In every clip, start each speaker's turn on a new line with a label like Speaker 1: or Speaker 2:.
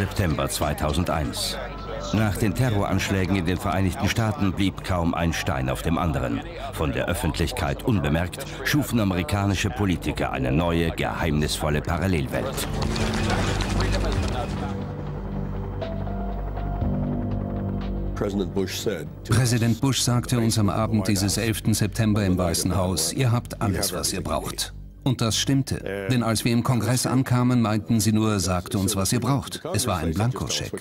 Speaker 1: 11. September 2001. Nach den Terroranschlägen in den Vereinigten Staaten blieb kaum ein Stein auf dem anderen. Von der Öffentlichkeit unbemerkt schufen amerikanische Politiker eine neue, geheimnisvolle Parallelwelt.
Speaker 2: Präsident Bush sagte uns am Abend dieses 11. September im Weißen Haus, ihr habt alles, was ihr braucht. Und das stimmte. Denn als wir im Kongress ankamen, meinten sie nur, sagte uns, was ihr braucht. Es war ein Blankoscheck.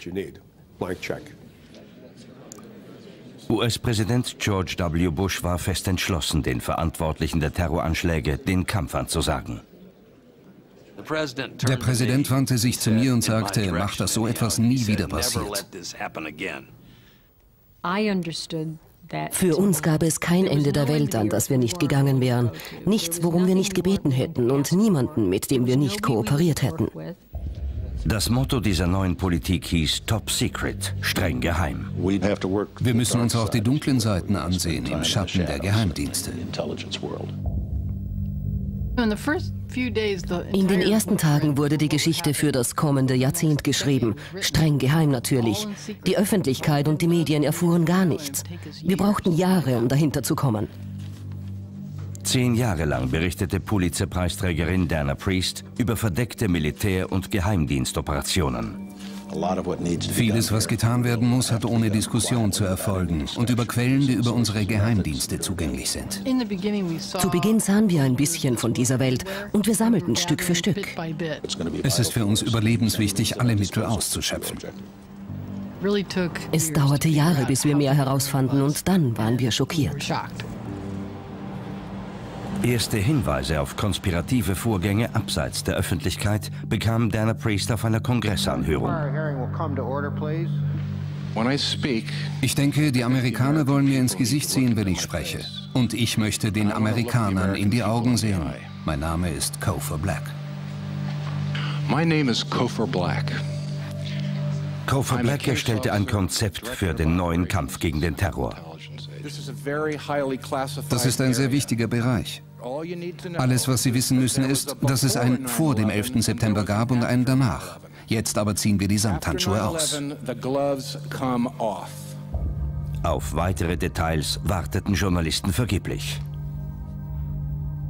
Speaker 1: US-Präsident George W. Bush war fest entschlossen, den Verantwortlichen der Terroranschläge den Kampf anzusagen.
Speaker 2: Der Präsident wandte sich zu mir und sagte, mach, dass so etwas nie wieder passiert.
Speaker 3: Für uns gab es kein Ende der Welt, an das wir nicht gegangen wären. Nichts, worum wir nicht gebeten hätten und niemanden, mit dem wir nicht kooperiert hätten.
Speaker 1: Das Motto dieser neuen Politik hieß Top Secret, streng geheim.
Speaker 2: Wir müssen uns auch die dunklen Seiten ansehen, im Schatten der Geheimdienste.
Speaker 3: In den ersten Tagen wurde die Geschichte für das kommende Jahrzehnt geschrieben. Streng geheim natürlich. Die Öffentlichkeit und die Medien erfuhren gar nichts. Wir brauchten Jahre, um dahinter zu kommen.
Speaker 1: Zehn Jahre lang berichtete Pulitzer-Preisträgerin Dana Priest über verdeckte Militär- und Geheimdienstoperationen.
Speaker 2: Vieles, was getan werden muss, hat ohne Diskussion zu erfolgen und über Quellen, die über unsere Geheimdienste zugänglich sind.
Speaker 3: Zu Beginn sahen wir ein bisschen von dieser Welt und wir sammelten Stück für Stück.
Speaker 2: Es ist für uns überlebenswichtig, alle Mittel auszuschöpfen.
Speaker 3: Es dauerte Jahre, bis wir mehr herausfanden und dann waren wir schockiert.
Speaker 1: Erste Hinweise auf konspirative Vorgänge abseits der Öffentlichkeit bekam Dana Priest auf einer Kongressanhörung.
Speaker 2: Ich denke, die Amerikaner wollen mir ins Gesicht sehen, wenn ich spreche. Und ich möchte den Amerikanern in die Augen sehen. Mein Name ist Kofor Black.
Speaker 4: My name is Kofor Black.
Speaker 1: Kofor Black erstellte ein Konzept für den neuen Kampf gegen den Terror.
Speaker 2: Das ist ein sehr wichtiger Bereich. Alles, was Sie wissen müssen, ist, dass es ein vor dem 11. September gab und einen danach. Jetzt aber ziehen wir die Samthandschuhe aus.
Speaker 1: Auf weitere Details warteten Journalisten vergeblich.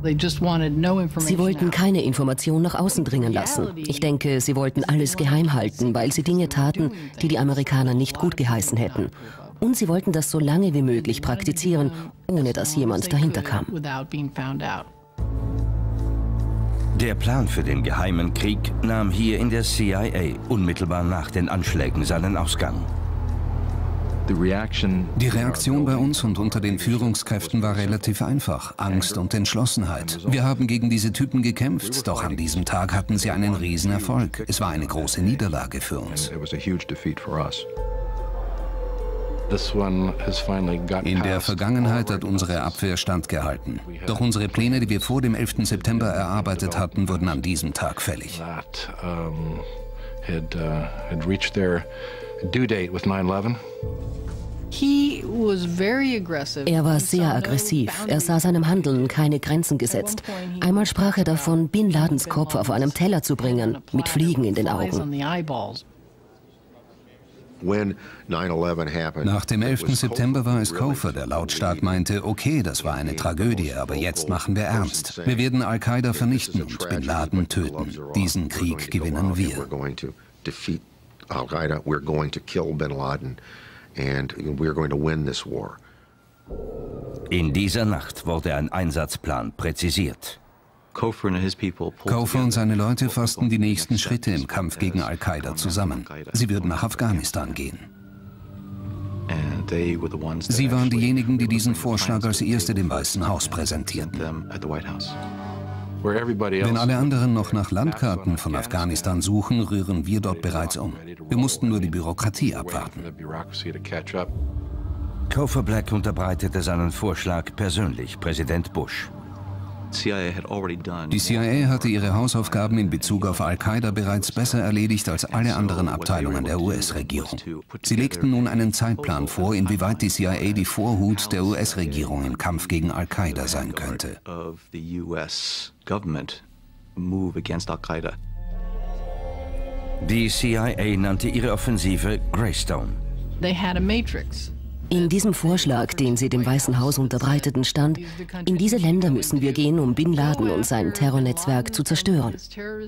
Speaker 3: Sie wollten keine Information nach außen dringen lassen. Ich denke, sie wollten alles geheim halten, weil sie Dinge taten, die die Amerikaner nicht gut geheißen hätten. Und sie wollten das so lange wie möglich praktizieren, ohne dass jemand dahinter kam.
Speaker 1: Der Plan für den geheimen Krieg nahm hier in der CIA unmittelbar nach den Anschlägen seinen Ausgang.
Speaker 2: Die Reaktion bei uns und unter den Führungskräften war relativ einfach. Angst und Entschlossenheit. Wir haben gegen diese Typen gekämpft, doch an diesem Tag hatten sie einen Riesenerfolg. Es war eine große Niederlage für uns. In der Vergangenheit hat unsere Abwehr standgehalten. Doch unsere Pläne, die wir vor dem 11. September erarbeitet hatten, wurden an diesem Tag fällig.
Speaker 3: Er war sehr aggressiv. Er sah seinem Handeln keine Grenzen gesetzt. Einmal sprach er davon, Bin Ladens Kopf auf einem Teller zu bringen, mit Fliegen in den Augen.
Speaker 2: Nach dem 11. September war es Kofer, der lautstark meinte, okay, das war eine Tragödie, aber jetzt machen wir ernst. Wir werden Al-Qaida vernichten und Bin Laden töten. Diesen Krieg gewinnen wir.
Speaker 5: Al-Qaida, we're going to kill Bin Laden and we're going to win this war.
Speaker 1: In dieser Nacht wurde ein Einsatzplan präzisiert.
Speaker 2: Kaufer und seine Leute fassten die nächsten Schritte im Kampf gegen Al-Qaida zusammen. Sie würden nach Afghanistan gehen. Sie waren diejenigen, die diesen Vorschlag als erste dem Weißen Haus präsentierten. Wenn alle anderen noch nach Landkarten von Afghanistan suchen, rühren wir dort bereits um. Wir mussten nur die Bürokratie abwarten.
Speaker 1: Kofer Black unterbreitete seinen Vorschlag persönlich Präsident Bush.
Speaker 2: Die CIA hatte ihre Hausaufgaben in Bezug auf Al-Qaida bereits besser erledigt als alle anderen Abteilungen der US-Regierung. Sie legten nun einen Zeitplan vor, inwieweit die CIA die Vorhut der US-Regierung im Kampf gegen Al-Qaida sein könnte.
Speaker 1: Die CIA nannte ihre Offensive Greystone.
Speaker 3: In diesem Vorschlag, den sie dem Weißen Haus unterbreiteten, stand, in diese Länder müssen wir gehen, um Bin Laden und sein Terrornetzwerk zu zerstören,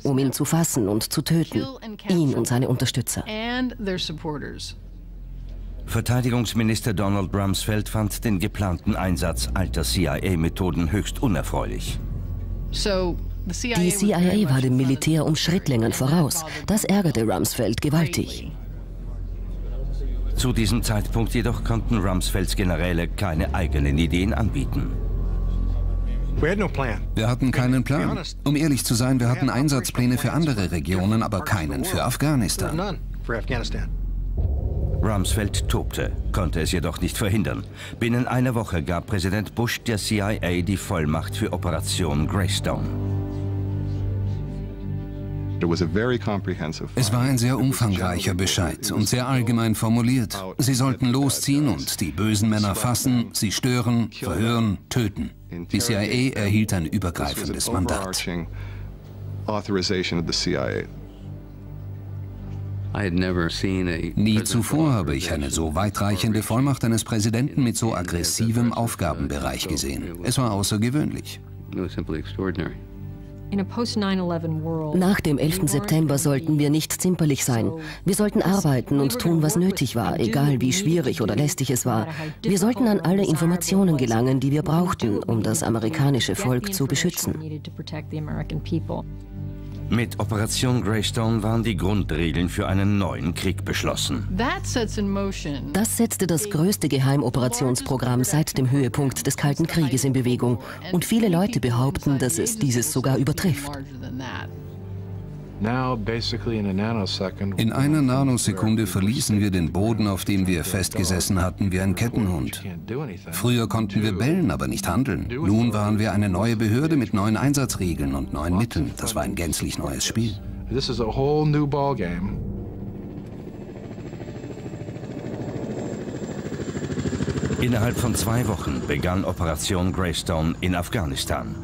Speaker 3: um ihn zu fassen und zu töten, ihn und seine Unterstützer.
Speaker 1: Verteidigungsminister Donald Rumsfeld fand den geplanten Einsatz alter CIA-Methoden höchst unerfreulich.
Speaker 3: Die CIA war dem Militär um Schrittlängen voraus. Das ärgerte Rumsfeld gewaltig.
Speaker 1: Zu diesem Zeitpunkt jedoch konnten Rumsfelds Generäle keine eigenen Ideen anbieten.
Speaker 2: Wir hatten keinen Plan. Um ehrlich zu sein, wir hatten Einsatzpläne für andere Regionen, aber keinen für Afghanistan.
Speaker 1: Rumsfeld tobte, konnte es jedoch nicht verhindern. Binnen einer Woche gab Präsident Bush der CIA die Vollmacht für Operation Greystone.
Speaker 2: Es war ein sehr umfangreicher Bescheid und sehr allgemein formuliert. Sie sollten losziehen und die bösen Männer fassen, sie stören, verhören, töten. Die CIA erhielt ein übergreifendes Mandat. Nie zuvor habe ich eine so weitreichende Vollmacht eines Präsidenten mit so aggressivem Aufgabenbereich gesehen. Es war außergewöhnlich.
Speaker 3: Nach dem 11. September sollten wir nicht zimperlich sein. Wir sollten arbeiten und tun, was nötig war, egal wie schwierig oder lästig es war. Wir sollten an alle Informationen gelangen, die wir brauchten, um das amerikanische Volk zu beschützen.
Speaker 1: Mit Operation Greystone waren die Grundregeln für einen neuen Krieg beschlossen.
Speaker 3: Das setzte das größte Geheimoperationsprogramm seit dem Höhepunkt des Kalten Krieges in Bewegung. Und viele Leute behaupten, dass es dieses sogar übertrifft.
Speaker 2: In einer Nanosekunde verließen wir den Boden, auf dem wir festgesessen hatten, wie ein Kettenhund. Früher konnten wir bellen, aber nicht handeln. Nun waren wir eine neue Behörde mit neuen Einsatzregeln und neuen Mitteln. Das war ein gänzlich neues Spiel.
Speaker 1: Innerhalb von zwei Wochen begann Operation Greystone in Afghanistan.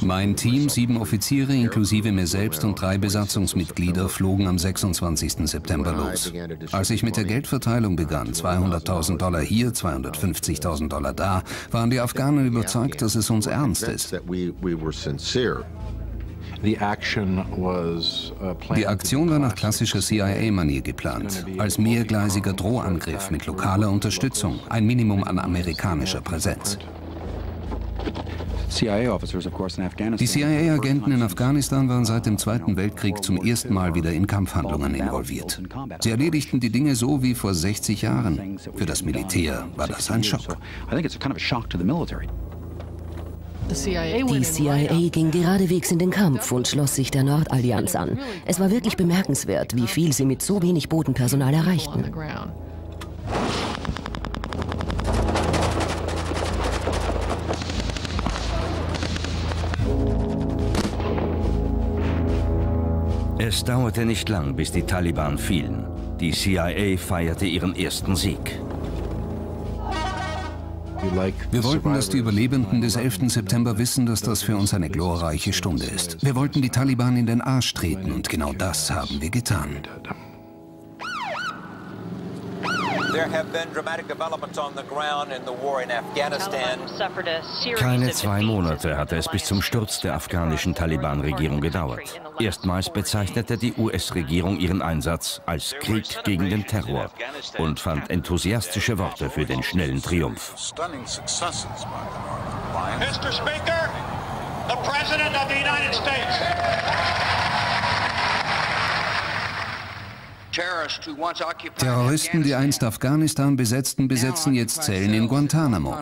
Speaker 2: Mein Team, sieben Offiziere inklusive mir selbst und drei Besatzungsmitglieder, flogen am 26. September los. Als ich mit der Geldverteilung begann, 200.000 Dollar hier, 250.000 Dollar da, waren die Afghanen überzeugt, dass es uns ernst ist. Die Aktion war nach klassischer CIA-Manier geplant, als mehrgleisiger Drohangriff mit lokaler Unterstützung, ein Minimum an amerikanischer Präsenz. Die CIA-Agenten in Afghanistan waren seit dem Zweiten Weltkrieg zum ersten Mal wieder in Kampfhandlungen involviert. Sie erledigten die Dinge so wie vor 60 Jahren. Für das Militär war das ein Schock.
Speaker 3: Die CIA ging geradewegs in den Kampf und schloss sich der Nordallianz an. Es war wirklich bemerkenswert, wie viel sie mit so wenig Bodenpersonal erreichten.
Speaker 1: Es dauerte nicht lang, bis die Taliban fielen. Die CIA feierte ihren ersten Sieg.
Speaker 2: Wir wollten, dass die Überlebenden des 11. September wissen, dass das für uns eine glorreiche Stunde ist. Wir wollten die Taliban in den Arsch treten und genau das haben wir getan.
Speaker 1: Keine zwei Monate hatte es bis zum Sturz der afghanischen Taliban-Regierung gedauert. Erstmals bezeichnete die US-Regierung ihren Einsatz als Krieg gegen den Terror und fand enthusiastische Worte für den schnellen Triumph. Mr. Speaker, the President of the United States.
Speaker 2: Terroristen, die einst Afghanistan besetzten, besetzen jetzt Zellen in Guantanamo.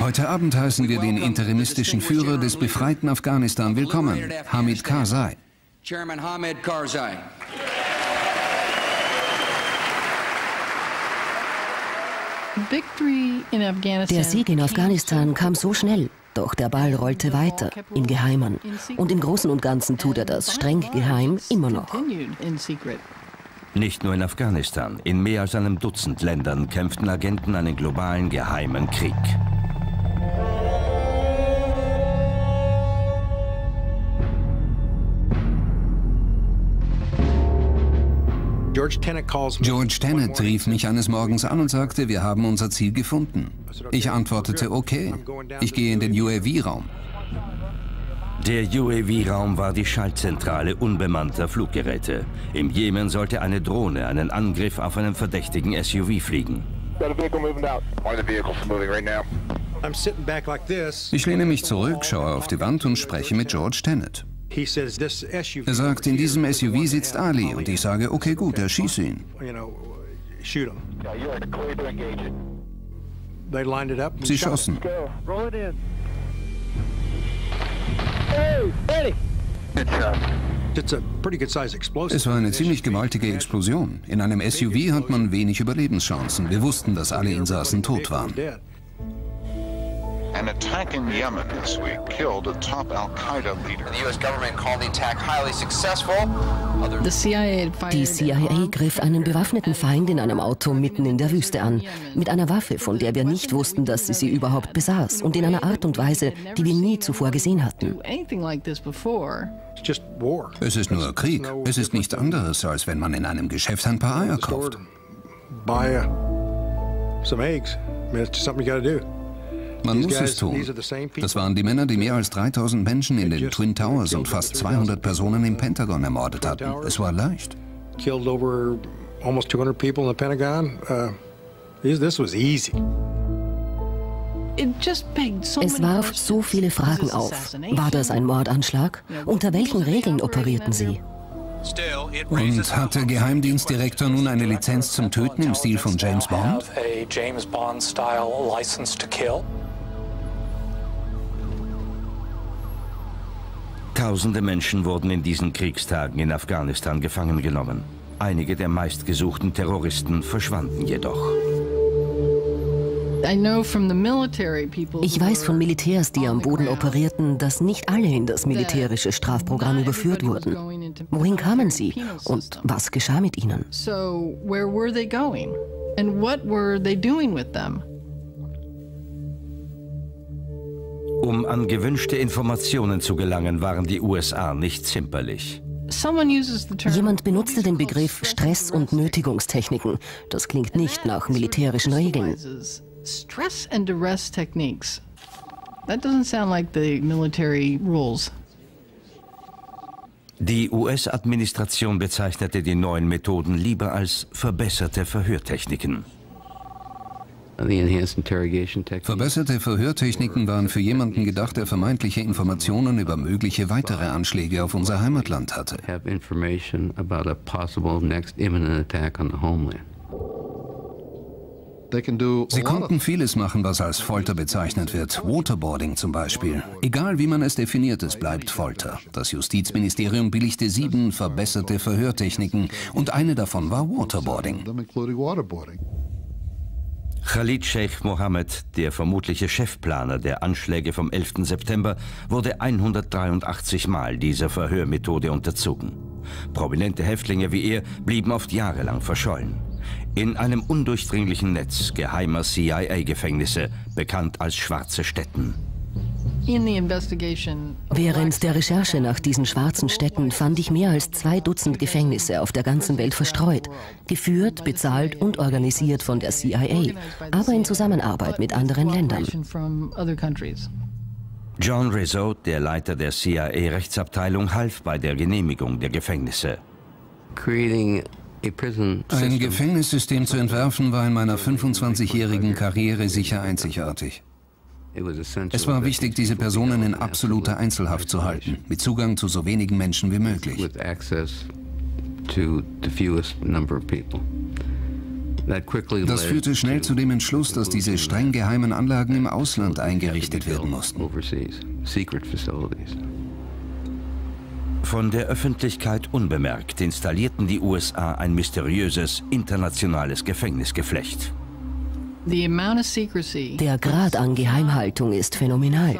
Speaker 2: Heute Abend heißen wir den interimistischen Führer des befreiten Afghanistan willkommen, Hamid Karzai.
Speaker 3: Der Sieg in Afghanistan kam so schnell. Doch der Ball rollte weiter, im Geheimen. Und im Großen und Ganzen tut er das streng geheim immer noch.
Speaker 1: Nicht nur in Afghanistan, in mehr als einem Dutzend Ländern kämpften Agenten einen globalen geheimen Krieg.
Speaker 2: George Tenet rief mich eines Morgens an und sagte, wir haben unser Ziel gefunden. Ich antwortete, okay, ich gehe in den UAV-Raum.
Speaker 1: Der UAV-Raum war die Schaltzentrale unbemannter Fluggeräte. Im Jemen sollte eine Drohne einen Angriff auf einen verdächtigen SUV fliegen.
Speaker 2: Ich lehne mich zurück, schaue auf die Wand und spreche mit George Tenet. Er sagt, in diesem SUV sitzt Ali und ich sage, okay gut, erschieße ihn. Sie schossen. Es war eine ziemlich gewaltige Explosion. In einem SUV hat man wenig Überlebenschancen. Wir wussten, dass alle Insassen tot waren. An attack in Yemen this week killed a top Al Qaeda leader. The U.S. government called the attack highly successful.
Speaker 3: Die CIA griff einen bewaffneten Feind in einem Auto mitten in der Wüste an. Mit einer Waffe, von der wir nicht wussten, dass sie sie überhaupt besaß. Und in einer Art und Weise, die wir nie zuvor gesehen hatten.
Speaker 2: Es ist nur Krieg. Es ist nichts anderes, als wenn man in einem Geschäft ein paar Eier kauft. Buy some eggs. I mean, it's something you gotta do. Man muss es tun. Das waren die Männer, die mehr als 3000 Menschen in den Twin Towers und fast 200 Personen im Pentagon ermordet hatten. Es war leicht.
Speaker 3: Es warf so viele Fragen auf. War das ein Mordanschlag? Unter welchen Regeln operierten sie?
Speaker 2: Und hat der Geheimdienstdirektor nun eine Lizenz zum Töten im Stil von James Bond?
Speaker 1: Tausende Menschen wurden in diesen Kriegstagen in Afghanistan gefangen genommen. Einige der meistgesuchten Terroristen verschwanden jedoch.
Speaker 3: Ich weiß von Militärs, die am Boden operierten, dass nicht alle in das militärische Strafprogramm überführt wurden. Wohin kamen sie und was geschah mit ihnen? So, where were they going? And what were they doing with them?
Speaker 1: Um an gewünschte Informationen zu gelangen, waren die USA nicht zimperlich.
Speaker 3: Jemand benutzte den Begriff Stress- und Nötigungstechniken. Das klingt nicht nach militärischen Regeln. Stress and duress techniques. That doesn't sound like the military rules.
Speaker 1: Die US-Administration bezeichnete die neuen Methoden lieber als verbesserte Verhörtechniken.
Speaker 2: Verbesserte Verhörtechniken waren für jemanden gedacht, der vermeintliche Informationen über mögliche weitere Anschläge auf unser Heimatland hatte. Sie konnten vieles machen, was als Folter bezeichnet wird. Waterboarding zum Beispiel. Egal wie man es definiert, es bleibt Folter. Das Justizministerium billigte sieben verbesserte Verhörtechniken und eine davon war Waterboarding.
Speaker 1: Khalid Sheikh Mohammed, der vermutliche Chefplaner der Anschläge vom 11. September, wurde 183 Mal dieser Verhörmethode unterzogen. Prominente Häftlinge wie er blieben oft jahrelang verschollen. In einem undurchdringlichen Netz geheimer CIA-Gefängnisse, bekannt als Schwarze Städten.
Speaker 3: Während der Recherche nach diesen schwarzen Städten fand ich mehr als zwei Dutzend Gefängnisse auf der ganzen Welt verstreut, geführt, bezahlt und organisiert von der CIA, aber in Zusammenarbeit mit anderen Ländern.
Speaker 1: John Rizzo, der Leiter der CIA-Rechtsabteilung, half bei der Genehmigung der Gefängnisse.
Speaker 2: Ein Gefängnissystem zu entwerfen war in meiner 25-jährigen Karriere sicher einzigartig. Es war wichtig, diese Personen in absoluter Einzelhaft zu halten, mit Zugang zu so wenigen Menschen wie möglich. Das führte schnell zu dem Entschluss, dass diese streng geheimen Anlagen im Ausland eingerichtet werden mussten.
Speaker 1: Von der Öffentlichkeit unbemerkt installierten die USA ein mysteriöses internationales Gefängnisgeflecht.
Speaker 3: Der Grad an Geheimhaltung ist phänomenal.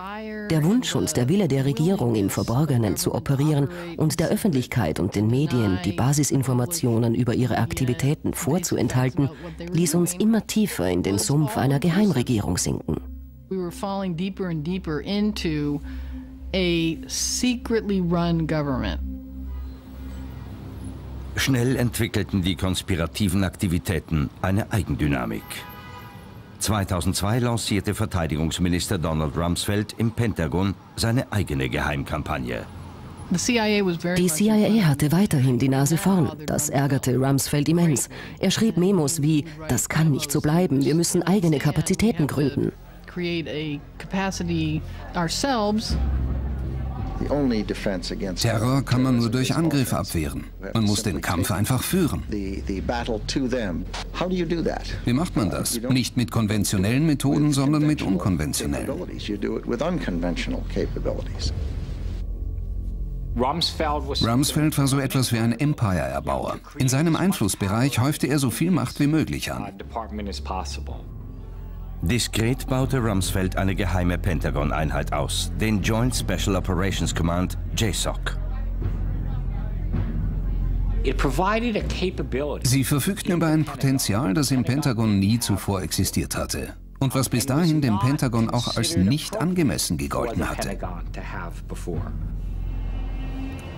Speaker 3: Der Wunsch und der Wille der Regierung, im Verborgenen zu operieren und der Öffentlichkeit und den Medien die Basisinformationen über ihre Aktivitäten vorzuenthalten, ließ uns immer tiefer in den Sumpf einer Geheimregierung sinken.
Speaker 1: Schnell entwickelten die konspirativen Aktivitäten eine Eigendynamik. 2002 lancierte Verteidigungsminister Donald Rumsfeld im Pentagon seine eigene Geheimkampagne.
Speaker 3: Die CIA hatte weiterhin die Nase vorn. Das ärgerte Rumsfeld immens. Er schrieb Memos wie, das kann nicht so bleiben, wir müssen eigene Kapazitäten gründen.
Speaker 2: Terror kann man nur durch Angriff abwehren. Man muss den Kampf einfach führen. Wie macht man das? Nicht mit konventionellen Methoden, sondern mit unkonventionellen. Rumsfeld war so etwas wie ein Empire-Erbauer. In seinem Einflussbereich häufte er so viel Macht wie möglich an.
Speaker 1: Diskret baute Rumsfeld eine geheime Pentagon-Einheit aus, den Joint Special Operations Command, JSOC.
Speaker 2: Sie verfügten über ein Potenzial, das im Pentagon nie zuvor existiert hatte und was bis dahin dem Pentagon auch als nicht angemessen gegolten hatte.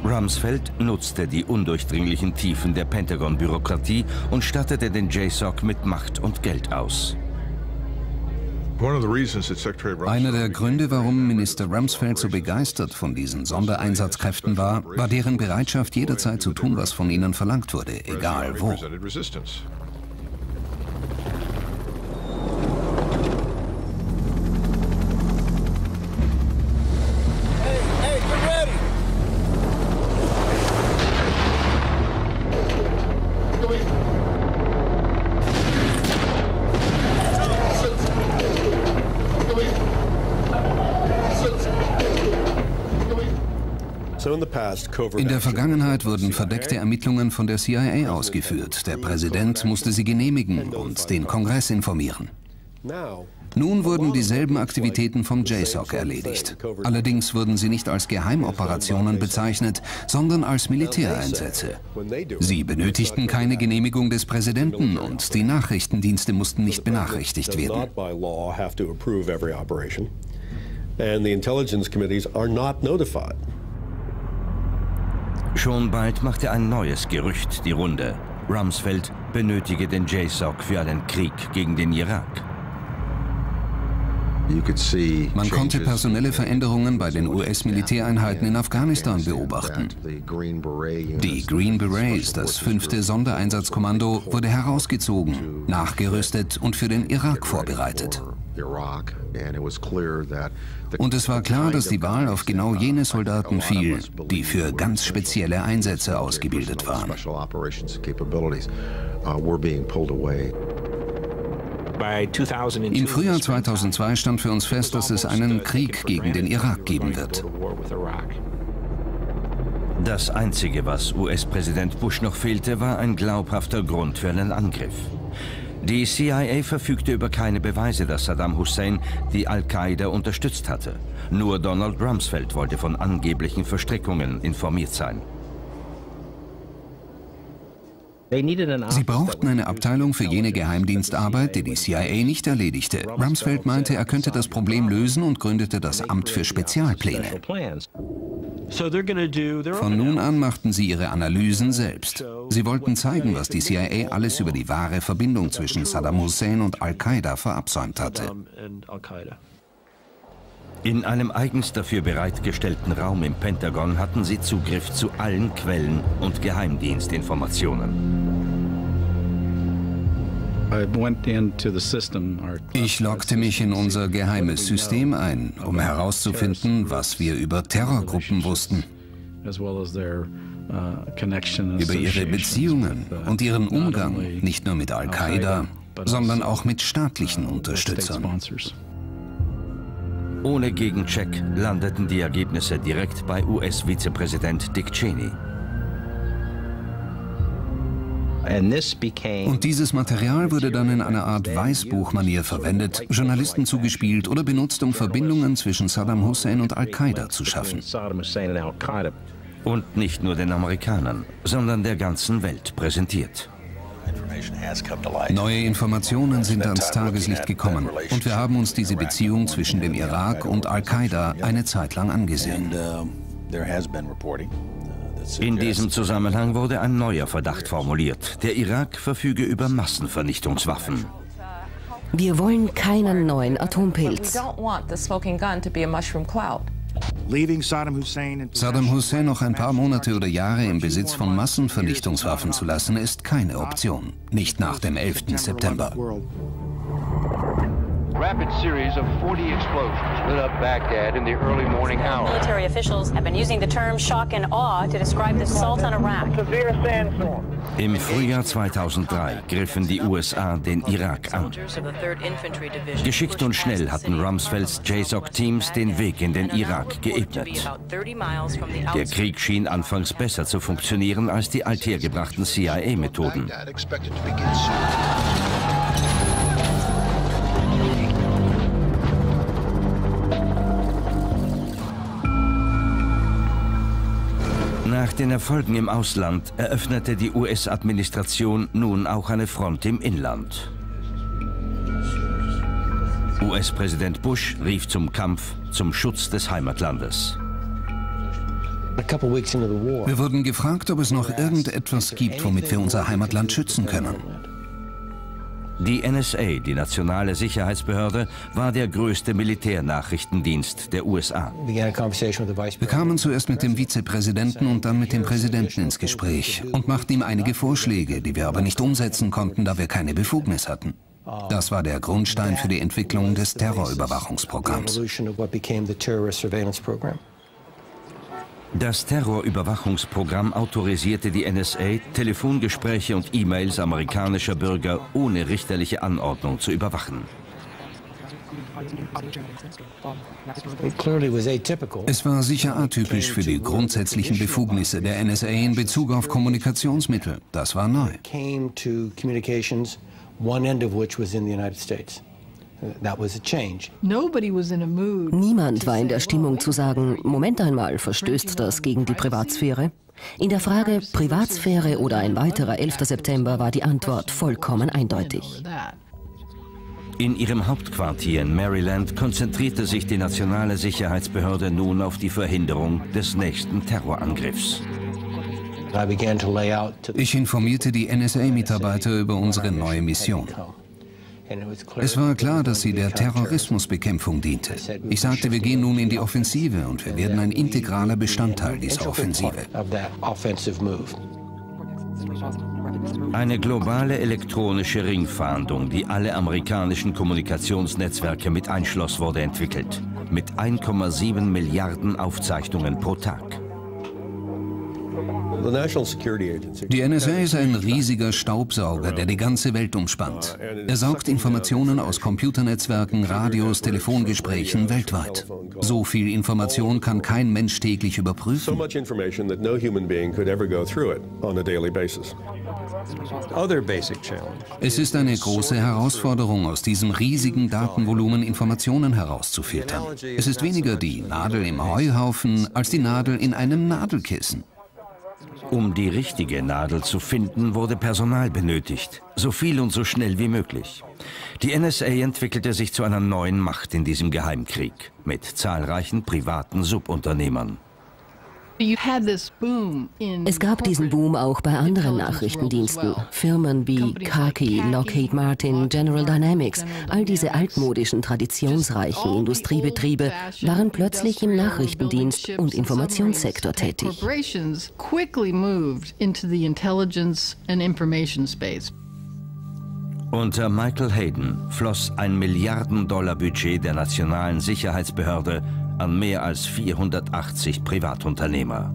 Speaker 1: Rumsfeld nutzte die undurchdringlichen Tiefen der Pentagon-Bürokratie und stattete den JSOC mit Macht und Geld aus.
Speaker 2: Einer der Gründe, warum Minister Rumsfeld so begeistert von diesen Sondereinsatzkräften war, war deren Bereitschaft, jederzeit zu tun, was von ihnen verlangt wurde, egal wo. In der Vergangenheit wurden verdeckte Ermittlungen von der CIA ausgeführt. Der Präsident musste sie genehmigen und den Kongress informieren. Nun wurden dieselben Aktivitäten vom JSOC erledigt. Allerdings wurden sie nicht als Geheimoperationen bezeichnet, sondern als Militäreinsätze. Sie benötigten keine Genehmigung des Präsidenten und die Nachrichtendienste mussten nicht benachrichtigt werden. And the intelligence committees are not notified.
Speaker 1: Schon bald machte ein neues Gerücht die Runde. Rumsfeld benötige den JSOC für einen Krieg gegen den Irak.
Speaker 2: Man konnte personelle Veränderungen bei den US-Militäreinheiten in Afghanistan beobachten. Die Green Berets, das fünfte Sondereinsatzkommando, wurde herausgezogen, nachgerüstet und für den Irak vorbereitet. Und es war klar, dass die Wahl auf genau jene Soldaten fiel, die für ganz spezielle Einsätze ausgebildet waren. Im Frühjahr 2002 stand für uns fest, dass es einen Krieg gegen den Irak geben wird.
Speaker 1: Das Einzige, was US-Präsident Bush noch fehlte, war ein glaubhafter Grund für einen Angriff. Die CIA verfügte über keine Beweise, dass Saddam Hussein die Al-Qaida unterstützt hatte. Nur Donald Rumsfeld wollte von angeblichen Verstrickungen informiert sein.
Speaker 2: Sie brauchten eine Abteilung für jene Geheimdienstarbeit, die die CIA nicht erledigte. Rumsfeld meinte, er könnte das Problem lösen und gründete das Amt für Spezialpläne. Von nun an machten sie ihre Analysen selbst. Sie wollten zeigen, was die CIA alles über die wahre Verbindung zwischen Saddam Hussein und Al-Qaida verabsäumt hatte.
Speaker 1: In einem eigens dafür bereitgestellten Raum im Pentagon hatten sie Zugriff zu allen Quellen und Geheimdienstinformationen.
Speaker 2: Ich loggte mich in unser geheimes System ein, um herauszufinden, was wir über Terrorgruppen wussten. Uh, über ihre Beziehungen und ihren Umgang, nicht nur mit Al-Qaida, sondern auch mit staatlichen uh, Unterstützern.
Speaker 1: Ohne Gegencheck landeten die Ergebnisse direkt bei US-Vizepräsident Dick Cheney.
Speaker 2: Und dieses Material wurde dann in einer Art Weißbuchmanier verwendet, Journalisten zugespielt oder benutzt, um Verbindungen zwischen Saddam Hussein und Al-Qaida zu schaffen.
Speaker 1: Und nicht nur den Amerikanern, sondern der ganzen Welt präsentiert.
Speaker 2: Neue Informationen sind ans Tageslicht gekommen und wir haben uns diese Beziehung zwischen dem Irak und Al-Qaida eine Zeit lang angesehen.
Speaker 1: In diesem Zusammenhang wurde ein neuer Verdacht formuliert. Der Irak verfüge über Massenvernichtungswaffen.
Speaker 3: Wir wollen keinen neuen Atompilz.
Speaker 2: Saddam Hussein noch ein paar Monate oder Jahre im Besitz von Massenvernichtungswaffen zu lassen, ist keine Option. Nicht nach dem 11. September. Rapid series of 40 explosions lit up Baghdad in the early morning hours. Military officials have been using the term shock and awe to describe the assault on Iraq.
Speaker 1: Im Frühjahr 2003 griffen die USA den Irak an. Geschickt und schnell hatten Rumsfelds JSOC-Teams den Weg in den Irak geebnet. Der Krieg schien anfangs besser zu funktionieren als die althergebrachten CIA-Methoden. Den Erfolgen im Ausland eröffnete die US-Administration nun auch eine Front im Inland. US-Präsident Bush rief zum Kampf zum Schutz des Heimatlandes.
Speaker 2: Wir wurden gefragt, ob es noch irgendetwas gibt, womit wir unser Heimatland schützen können.
Speaker 1: Die NSA, die nationale Sicherheitsbehörde, war der größte Militärnachrichtendienst der USA.
Speaker 2: Wir kamen zuerst mit dem Vizepräsidenten und dann mit dem Präsidenten ins Gespräch und machten ihm einige Vorschläge, die wir aber nicht umsetzen konnten, da wir keine Befugnis hatten. Das war der Grundstein für die Entwicklung des Terrorüberwachungsprogramms.
Speaker 1: Das Terrorüberwachungsprogramm autorisierte die NSA, Telefongespräche und E-Mails amerikanischer Bürger ohne richterliche Anordnung zu überwachen.
Speaker 2: Es war sicher atypisch für die grundsätzlichen Befugnisse der NSA in Bezug auf Kommunikationsmittel. Das war neu.
Speaker 3: Niemand war in der Stimmung zu sagen, Moment einmal, verstößt das gegen die Privatsphäre? In der Frage Privatsphäre oder ein weiterer 11. September war die Antwort vollkommen eindeutig.
Speaker 1: In ihrem Hauptquartier in Maryland konzentrierte sich die nationale Sicherheitsbehörde nun auf die Verhinderung des nächsten Terrorangriffs.
Speaker 2: Ich informierte die NSA-Mitarbeiter über unsere neue Mission. Es war klar, dass sie der Terrorismusbekämpfung diente. Ich sagte, wir gehen nun in die Offensive und wir werden ein integraler Bestandteil dieser Offensive.
Speaker 1: Eine globale elektronische Ringfahndung, die alle amerikanischen Kommunikationsnetzwerke mit einschloss, wurde entwickelt. Mit 1,7 Milliarden Aufzeichnungen pro Tag.
Speaker 2: Die NSA ist ein riesiger Staubsauger, der die ganze Welt umspannt. Er saugt Informationen aus Computernetzwerken, Radios, Telefongesprächen weltweit. So viel Information kann kein Mensch täglich überprüfen. Es ist eine große Herausforderung, aus diesem riesigen Datenvolumen Informationen herauszufiltern. Es ist weniger die Nadel im Heuhaufen als die Nadel in einem Nadelkissen.
Speaker 1: Um die richtige Nadel zu finden, wurde Personal benötigt. So viel und so schnell wie möglich. Die NSA entwickelte sich zu einer neuen Macht in diesem Geheimkrieg mit zahlreichen privaten Subunternehmern.
Speaker 3: Es gab diesen Boom auch bei anderen Nachrichtendiensten. Firmen wie Khaki, Lockheed Martin, General Dynamics, all diese altmodischen, traditionsreichen Industriebetriebe waren plötzlich im Nachrichtendienst und Informationssektor tätig.
Speaker 1: Unter Michael Hayden floss ein Milliarden-Dollar-Budget der Nationalen Sicherheitsbehörde an mehr als 480 Privatunternehmer.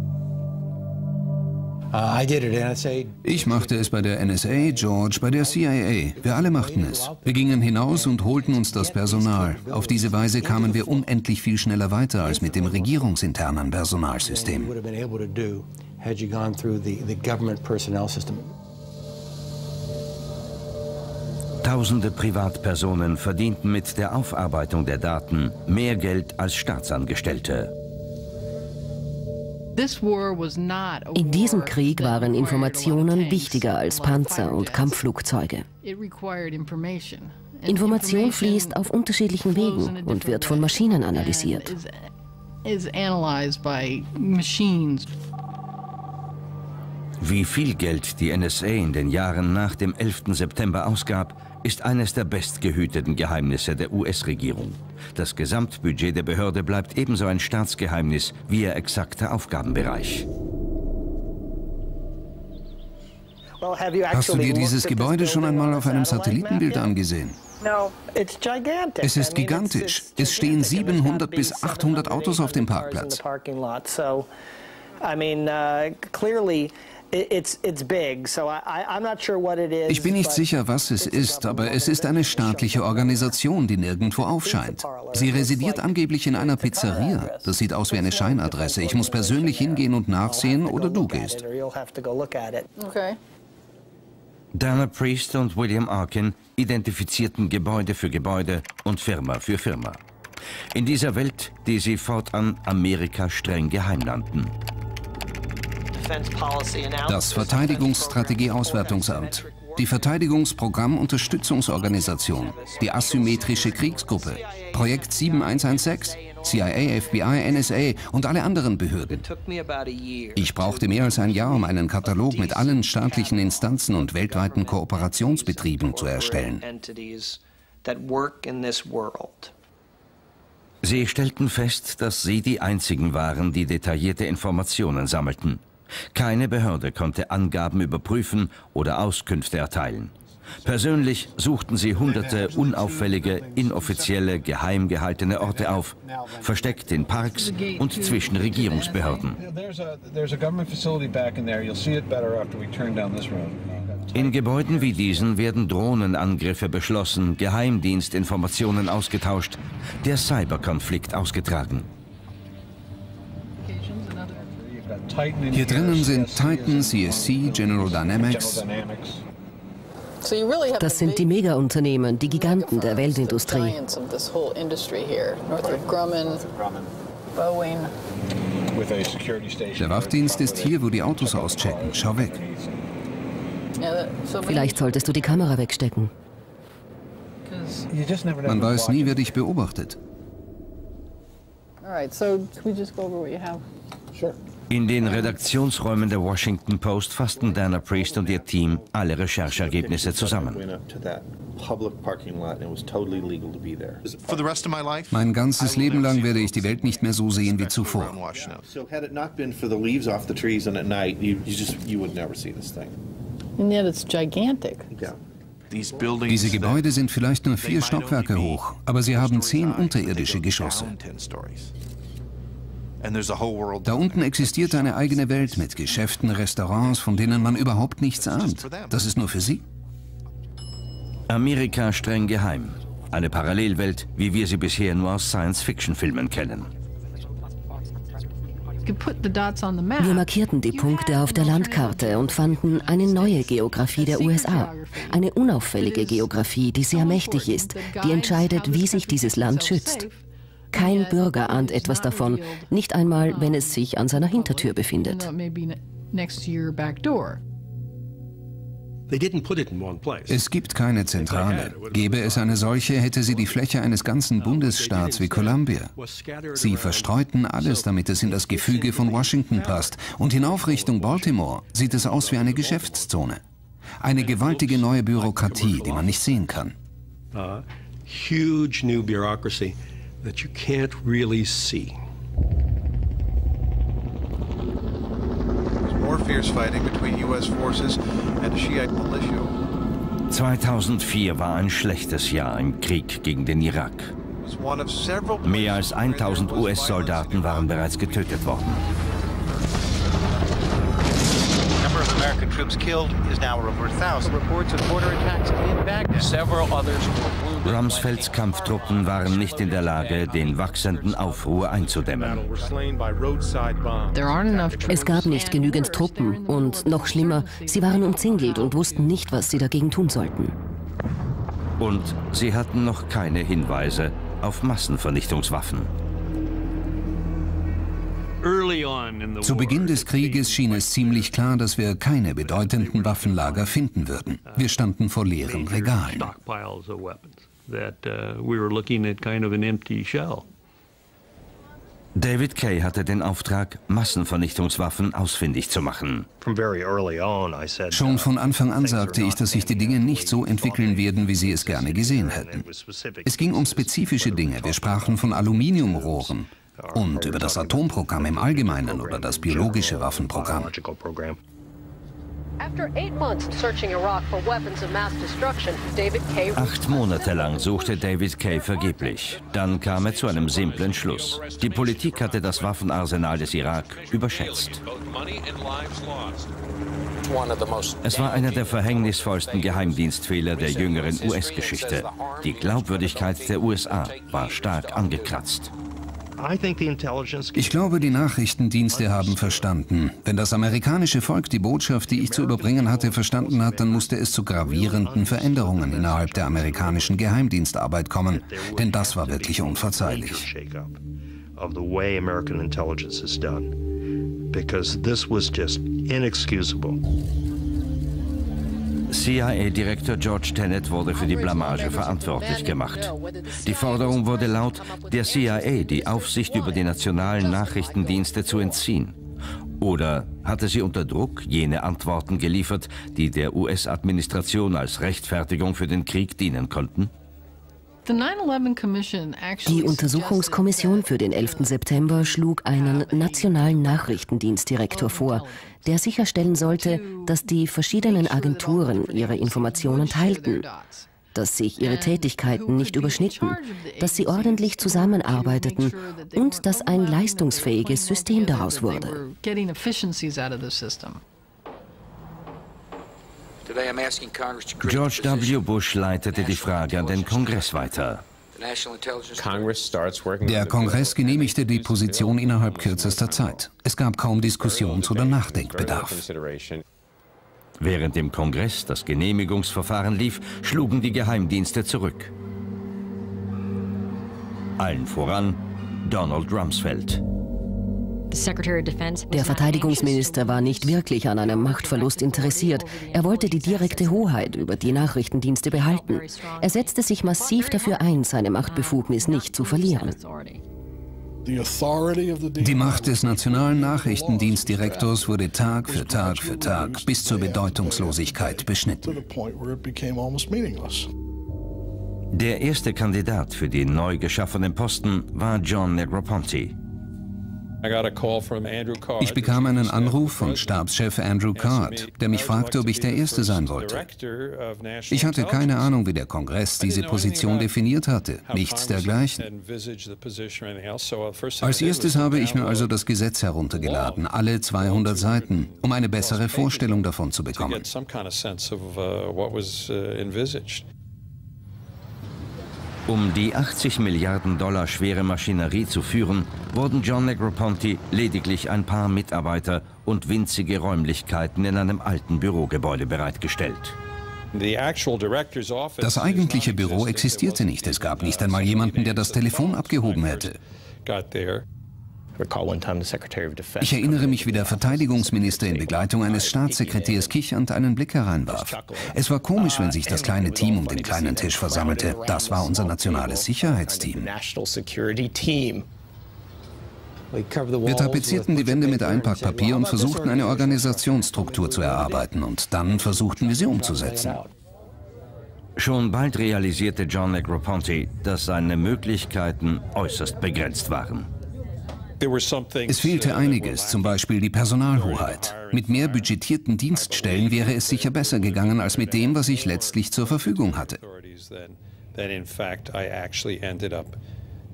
Speaker 2: Ich machte es bei der NSA, George bei der CIA. Wir alle machten es. Wir gingen hinaus und holten uns das Personal. Auf diese Weise kamen wir unendlich viel schneller weiter als mit dem regierungsinternen Personalsystem.
Speaker 1: Tausende Privatpersonen verdienten mit der Aufarbeitung der Daten mehr Geld als Staatsangestellte.
Speaker 3: In diesem Krieg waren Informationen wichtiger als Panzer und Kampfflugzeuge. Information fließt auf unterschiedlichen Wegen und wird von Maschinen analysiert.
Speaker 1: Wie viel Geld die NSA in den Jahren nach dem 11. September ausgab, ist eines der bestgehüteten Geheimnisse der US-Regierung. Das Gesamtbudget der Behörde bleibt ebenso ein Staatsgeheimnis wie ihr exakter Aufgabenbereich.
Speaker 2: Hast du dir dieses Gebäude schon einmal auf einem Satellitenbild angesehen? Es ist gigantisch. Es stehen 700 bis 800 Autos auf dem Parkplatz. Ich bin nicht sicher, was es ist, aber es ist eine staatliche Organisation, die nirgendwo aufscheint. Sie residiert angeblich in einer Pizzeria. Das sieht aus wie eine Scheinadresse. Ich muss persönlich hingehen und nachsehen oder du gehst.
Speaker 1: Okay. Dana Priest und William Arkin identifizierten Gebäude für Gebäude und Firma für Firma. In dieser Welt, die sie fortan Amerika streng geheim nannten.
Speaker 2: Das Verteidigungsstrategieauswertungsamt, die Verteidigungsprogrammunterstützungsorganisation, die asymmetrische Kriegsgruppe, Projekt 7116, CIA, FBI, NSA und alle anderen Behörden. Ich brauchte mehr als ein Jahr, um einen Katalog mit allen staatlichen Instanzen und weltweiten Kooperationsbetrieben zu erstellen.
Speaker 1: Sie stellten fest, dass sie die einzigen waren, die detaillierte Informationen sammelten. Keine Behörde konnte Angaben überprüfen oder Auskünfte erteilen. Persönlich suchten sie hunderte unauffällige, inoffizielle, geheim gehaltene Orte auf, versteckt in Parks und zwischen Regierungsbehörden. In Gebäuden wie diesen werden Drohnenangriffe beschlossen, Geheimdienstinformationen ausgetauscht, der Cyberkonflikt ausgetragen.
Speaker 2: Hier drinnen sind Titan, CSC, General Dynamics.
Speaker 3: Das sind die Mega-Unternehmen, die Giganten der Weltindustrie.
Speaker 2: Der Wachdienst ist hier, wo die Autos auschecken. Schau weg.
Speaker 3: Vielleicht solltest du die Kamera wegstecken.
Speaker 2: Man weiß nie, wer dich beobachtet.
Speaker 1: In den Redaktionsräumen der Washington Post fassten Dana Priest und ihr Team alle Recherchergebnisse zusammen.
Speaker 2: Mein ganzes Leben lang werde ich die Welt nicht mehr so sehen wie zuvor. Diese Gebäude sind vielleicht nur vier Stockwerke hoch, aber sie haben zehn unterirdische Geschosse. Da unten existiert eine eigene Welt mit Geschäften, Restaurants, von denen man überhaupt nichts ahnt. Das ist nur für Sie.
Speaker 1: Amerika streng geheim. Eine Parallelwelt, wie wir sie bisher nur aus Science-Fiction-Filmen kennen.
Speaker 3: Wir markierten die Punkte auf der Landkarte und fanden eine neue Geografie der USA. Eine unauffällige Geografie, die sehr mächtig ist, die entscheidet, wie sich dieses Land schützt. Kein Bürger ahnt etwas davon, nicht einmal, wenn es sich an seiner Hintertür befindet.
Speaker 2: Es gibt keine Zentrale. Gäbe es eine solche, hätte sie die Fläche eines ganzen Bundesstaats wie Columbia. Sie verstreuten alles, damit es in das Gefüge von Washington passt. Und hinauf Richtung Baltimore sieht es aus wie eine Geschäftszone. Eine gewaltige neue Bürokratie, die man nicht sehen kann. Uh, huge new bureaucracy that you can't really see.
Speaker 1: More fierce fighting between US forces and a Shiite militia. 2004 war ein schlechtes Jahr im Krieg gegen den Irak. Mehr als 1000 US-Soldaten waren bereits getötet worden. Killed is now over 1,000. Reports of border attacks in Baghdad. Several others were wounded. Rumsfelds Kampftruppen waren nicht in der Lage, den wachsenden Aufruhr einzudämmen.
Speaker 3: Es gab nicht genügend Truppen und noch schlimmer, sie waren umzingelt und wussten nicht, was sie dagegen tun sollten.
Speaker 1: Und sie hatten noch keine Hinweise auf Massenvernichtungswaffen.
Speaker 2: Zu Beginn des Krieges schien es ziemlich klar, dass wir keine bedeutenden Waffenlager finden würden. Wir standen vor leeren Regalen.
Speaker 1: David Kay hatte den Auftrag, Massenvernichtungswaffen ausfindig zu machen.
Speaker 2: Schon von Anfang an sagte ich, dass sich die Dinge nicht so entwickeln werden, wie Sie es gerne gesehen hätten. Es ging um spezifische Dinge. Wir sprachen von Aluminiumrohren und über das Atomprogramm im Allgemeinen oder das biologische Waffenprogramm.
Speaker 1: Acht Monate lang suchte David Kay vergeblich. Dann kam er zu einem simplen Schluss. Die Politik hatte das Waffenarsenal des Irak überschätzt. Es war einer der verhängnisvollsten Geheimdienstfehler der jüngeren US-Geschichte. Die Glaubwürdigkeit der USA war stark angekratzt.
Speaker 2: Ich glaube, die Nachrichtendienste haben verstanden. Wenn das amerikanische Volk die Botschaft, die ich zu überbringen hatte, verstanden hat, dann musste es zu gravierenden Veränderungen innerhalb der amerikanischen Geheimdienstarbeit kommen. Denn das war wirklich unverzeihlich. Because this was just inexcusable.
Speaker 1: CIA-Direktor George Tenet wurde für die Blamage verantwortlich gemacht. Die Forderung wurde laut, der CIA die Aufsicht über die nationalen Nachrichtendienste zu entziehen. Oder hatte sie unter Druck jene Antworten geliefert, die der US-Administration als Rechtfertigung für den Krieg dienen konnten?
Speaker 3: Die Untersuchungskommission für den 11. September schlug einen nationalen Nachrichtendienstdirektor vor, der sicherstellen sollte, dass die verschiedenen Agenturen ihre Informationen teilten, dass sich ihre Tätigkeiten nicht überschnitten, dass sie ordentlich zusammenarbeiteten und dass ein leistungsfähiges System daraus wurde.
Speaker 1: George W. Bush leitete die Frage an den Kongress weiter.
Speaker 2: Der Kongress genehmigte die Position innerhalb kürzester Zeit. Es gab kaum Diskussions- oder Nachdenkbedarf.
Speaker 1: Während im Kongress das Genehmigungsverfahren lief, schlugen die Geheimdienste zurück. Allen voran Donald Rumsfeld.
Speaker 3: Der Verteidigungsminister war nicht wirklich an einem Machtverlust interessiert. Er wollte die direkte Hoheit über die Nachrichtendienste behalten. Er setzte sich massiv dafür ein, seine Machtbefugnis nicht zu verlieren.
Speaker 2: Die Macht des nationalen Nachrichtendienstdirektors wurde Tag für Tag für Tag bis zur Bedeutungslosigkeit beschnitten.
Speaker 1: Der erste Kandidat für den neu geschaffenen Posten war John Negroponte.
Speaker 2: Ich bekam einen Anruf von Stabschef Andrew Card, der mich fragte, ob ich der Erste sein wollte. Ich hatte keine Ahnung, wie der Kongress diese Position definiert hatte, nichts dergleichen. Als erstes habe ich mir also das Gesetz heruntergeladen, alle 200 Seiten, um eine bessere Vorstellung davon zu bekommen.
Speaker 1: Um die 80 Milliarden Dollar schwere Maschinerie zu führen, wurden John Negroponte lediglich ein paar Mitarbeiter und winzige Räumlichkeiten in einem alten Bürogebäude bereitgestellt.
Speaker 2: Das eigentliche Büro existierte nicht. Es gab nicht einmal jemanden, der das Telefon abgehoben hätte. Ich erinnere mich, wie der Verteidigungsminister in Begleitung eines Staatssekretärs kichernd einen Blick hereinwarf. Es war komisch, wenn sich das kleine Team um den kleinen Tisch versammelte. Das war unser nationales Sicherheitsteam. Wir tapezierten die Wände mit Einpackpapier und versuchten eine Organisationsstruktur zu erarbeiten und dann versuchten wir sie umzusetzen.
Speaker 1: Schon bald realisierte John Negroponte, dass seine Möglichkeiten äußerst begrenzt waren.
Speaker 2: Es fehlte einiges, zum Beispiel die Personalhoheit. Mit mehr budgetierten Dienststellen wäre es sicher besser gegangen als mit dem, was ich letztlich zur Verfügung hatte.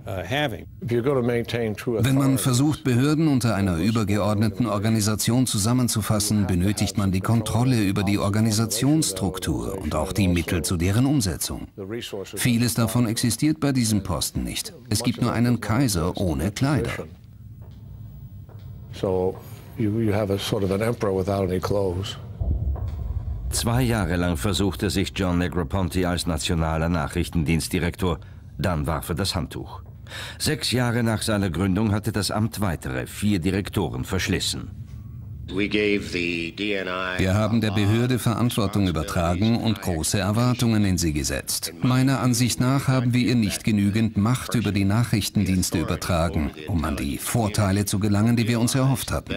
Speaker 2: Wenn man versucht, Behörden unter einer übergeordneten Organisation zusammenzufassen, benötigt man die Kontrolle über die Organisationsstruktur und auch die Mittel zu deren Umsetzung. Vieles davon existiert bei diesem Posten nicht. Es gibt nur einen Kaiser ohne Kleider.
Speaker 1: So you, you have a sort of an emperor without any clothes. Zwei Jahre lang versuchte sich John Negroponte als nationaler Nachrichtendienstdirektor. Dann warf er das Handtuch. Sechs Jahre nach seiner Gründung hatte das Amt weitere vier Direktoren verschlissen.
Speaker 2: Wir haben der Behörde Verantwortung übertragen und große Erwartungen in sie gesetzt. Meiner Ansicht nach haben wir ihr nicht genügend Macht über die Nachrichtendienste übertragen, um an die Vorteile zu gelangen, die wir uns erhofft hatten.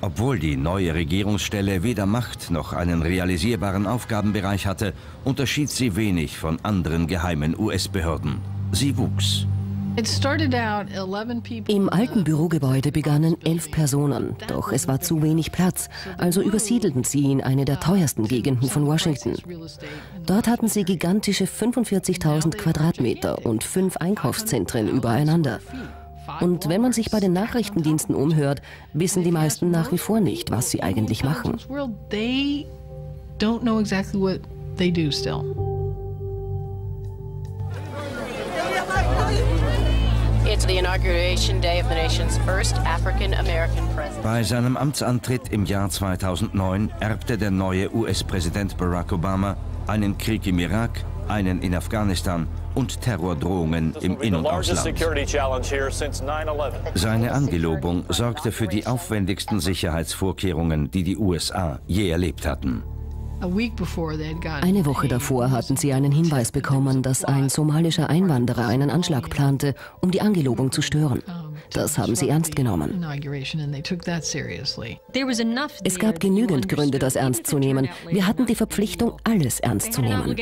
Speaker 1: Obwohl die neue Regierungsstelle weder Macht noch einen realisierbaren Aufgabenbereich hatte, unterschied sie wenig von anderen geheimen US-Behörden. Sie wuchs.
Speaker 3: Im alten Bürogebäude begannen elf Personen, doch es war zu wenig Platz, also übersiedelten sie in eine der teuersten Gegenden von Washington. Dort hatten sie gigantische 45.000 Quadratmeter und fünf Einkaufszentren übereinander. Und wenn man sich bei den Nachrichtendiensten umhört, wissen die meisten nach wie vor nicht, was sie eigentlich machen.
Speaker 1: Bei seinem Amtsantritt im Jahr 2009 erbte der neue US-Präsident Barack Obama einen Krieg im Irak, einen in Afghanistan und Terrordrohungen im In- und Ausland. Seine Angelobung sorgte für die aufwendigsten Sicherheitsvorkehrungen, die die USA je erlebt hatten.
Speaker 3: Eine Woche davor hatten sie einen Hinweis bekommen, dass ein somalischer Einwanderer einen Anschlag plante, um die Angelobung zu stören. Das haben sie ernst genommen. Es gab genügend Gründe, das ernst zu nehmen. Wir hatten die Verpflichtung, alles ernst zu nehmen.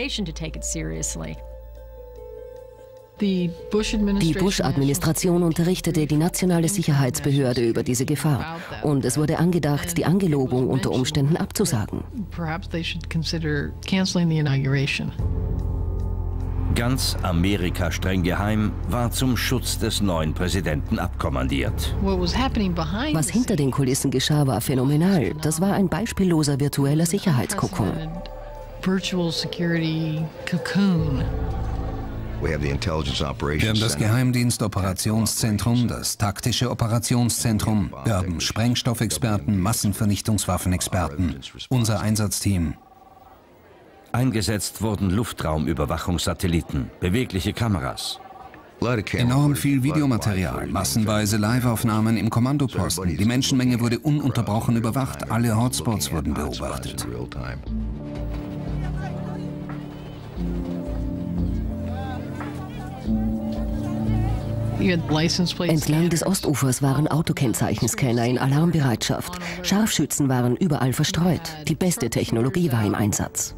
Speaker 3: Die Bush-Administration unterrichtete die nationale Sicherheitsbehörde über diese Gefahr und es wurde angedacht, die Angelobung unter Umständen abzusagen.
Speaker 1: Ganz Amerika streng geheim war zum Schutz des neuen Präsidenten abkommandiert.
Speaker 3: Was hinter den Kulissen geschah, war phänomenal. Das war ein beispielloser virtueller Sicherheitskokon. Virtual Security Cocoon.
Speaker 2: Wir haben das Geheimdienstoperationszentrum, das taktische Operationszentrum. Wir haben Sprengstoffexperten, Massenvernichtungswaffenexperten, unser Einsatzteam.
Speaker 1: Eingesetzt wurden Luftraumüberwachungssatelliten, bewegliche Kameras.
Speaker 2: Enorm viel Videomaterial, massenweise Liveaufnahmen im Kommandoposten. Die Menschenmenge wurde ununterbrochen überwacht, alle Hotspots wurden beobachtet.
Speaker 3: Entlang des Ostufers waren Autokennzeichenscanner in Alarmbereitschaft. Scharfschützen waren überall verstreut. Die beste Technologie war im Einsatz.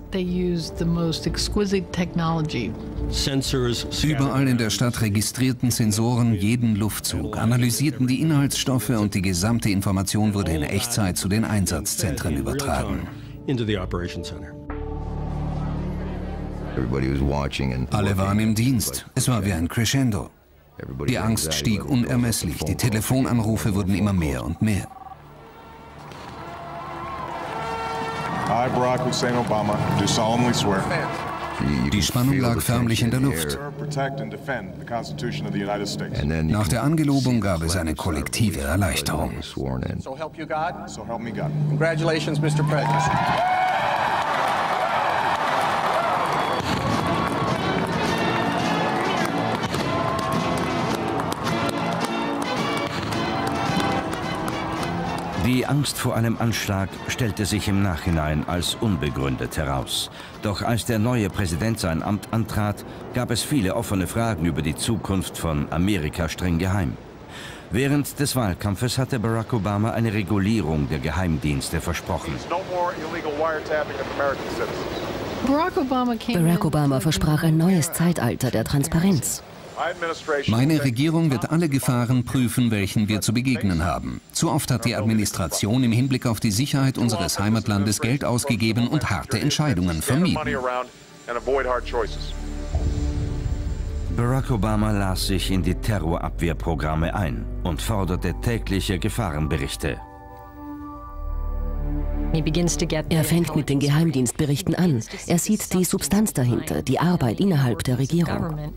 Speaker 2: Überall in der Stadt registrierten Sensoren jeden Luftzug, analysierten die Inhaltsstoffe und die gesamte Information wurde in Echtzeit zu den Einsatzzentren übertragen. Alle waren im Dienst. Es war wie ein Crescendo. Die Angst stieg unermesslich. Die Telefonanrufe wurden immer mehr und mehr. Die Spannung lag förmlich in der Luft. Nach der Angelobung gab es eine kollektive Erleichterung. Congratulations, Mr. President.
Speaker 1: Die Angst vor einem Anschlag stellte sich im Nachhinein als unbegründet heraus. Doch als der neue Präsident sein Amt antrat, gab es viele offene Fragen über die Zukunft von Amerika streng geheim. Während des Wahlkampfes hatte Barack Obama eine Regulierung der Geheimdienste versprochen.
Speaker 3: Barack Obama versprach ein neues Zeitalter der Transparenz.
Speaker 2: Meine Regierung wird alle Gefahren prüfen, welchen wir zu begegnen haben. Zu oft hat die Administration im Hinblick auf die Sicherheit unseres Heimatlandes Geld ausgegeben und harte Entscheidungen vermieden.
Speaker 1: Barack Obama las sich in die Terrorabwehrprogramme ein und forderte tägliche Gefahrenberichte.
Speaker 3: Er fängt mit den Geheimdienstberichten an. Er sieht die Substanz dahinter, die Arbeit innerhalb der Regierung.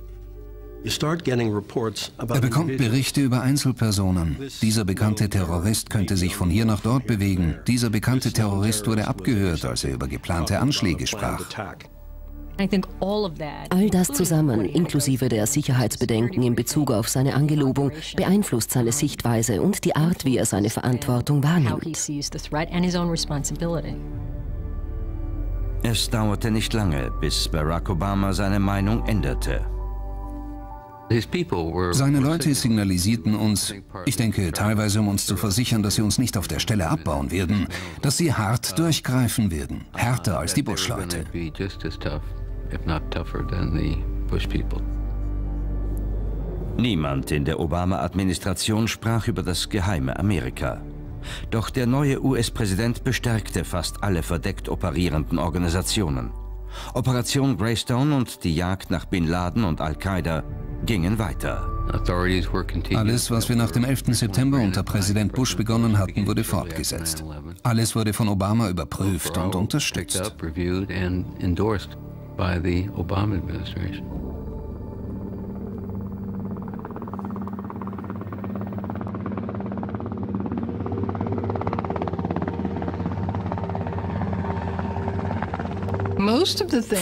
Speaker 2: Er bekommt Berichte über Einzelpersonen. Dieser bekannte Terrorist könnte sich von hier nach dort bewegen. Dieser bekannte Terrorist wurde abgehört, als er über geplante Anschläge sprach.
Speaker 3: All das zusammen, inklusive der Sicherheitsbedenken in Bezug auf seine Angelobung, beeinflusst seine Sichtweise und die Art, wie er seine Verantwortung wahrnimmt.
Speaker 1: Es dauerte nicht lange, bis Barack Obama seine Meinung änderte.
Speaker 2: Seine Leute signalisierten uns, ich denke teilweise um uns zu versichern, dass sie uns nicht auf der Stelle abbauen werden, dass sie hart durchgreifen werden, härter als die Bush-Leute.
Speaker 1: Niemand in der Obama-Administration sprach über das geheime Amerika. Doch der neue US-Präsident bestärkte fast alle verdeckt operierenden Organisationen. Operation Greystone und die Jagd nach Bin Laden und Al-Qaida gingen weiter.
Speaker 2: Alles, was wir nach dem 11. September unter Präsident Bush begonnen hatten, wurde fortgesetzt. Alles wurde von Obama überprüft und unterstützt.